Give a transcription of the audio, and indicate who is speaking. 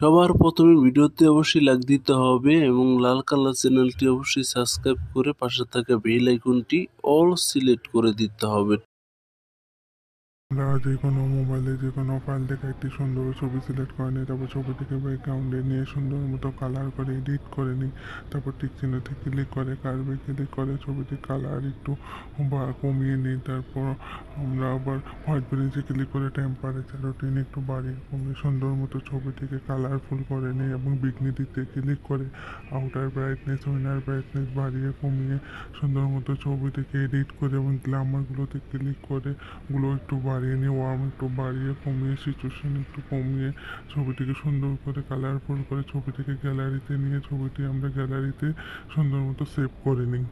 Speaker 1: সবার প্রথমে ভিডিওতে অবশ্যই লাইক দিতে হবে এবং লাল কালার চ্যানেলটি অবশ্যই সাবস্ক্রাইব করে পাশে থাকা বেল আইকনটি অল সিলেক্ট করে দিতে হবে।
Speaker 2: আমরা যে কোনো মোবাইলে যে কোনো ফাইল থেকে একটি সুন্দর ছবি সিলেক্ট করে নিই, তারপর ছবিটিকে ব্যাকগ্রাউন্ডে নিয়ে সুন্দর মতো কালার করে এডিট করে নিই, তারপর টিক চিহ্নতে ক্লিক করে কার্ভে ক্লিক করে ছবিটির কালার একটু বা কমিয়ে নিই, তারপর আমরা আবার হোয়াইট ব্যালেন্সে ক্লিক করে টেম্পারেচার রুটিন একটু বাড়িয়ে কমিয়ে সুন্দর মতো ছবিটিকে কালারফুল করে নিই এবং বিঘ্নিটিতে ক্লিক করে আউটার ব্রাইটনেস উইনার ব্রাইটনেস বাড়িয়ে কমিয়ে সুন্দর মতো ছবিটিকে এডিট করে এবং গ্লামারগুলোতে ক্লিক করে গুলো একটু বাড়িয়ে নিয়ে ওয়ার্ম একটু বাড়িয়ে কমিয়ে সিচুয়েশন একটু কমিয়ে ছবিটিকে সুন্দর করে কালারফুল করে, ছবিটিকে গ্যালারিতে নিয়ে ছবিটি আমরা গ্যালারিতে সুন্দর মতো সেভ করে নিই।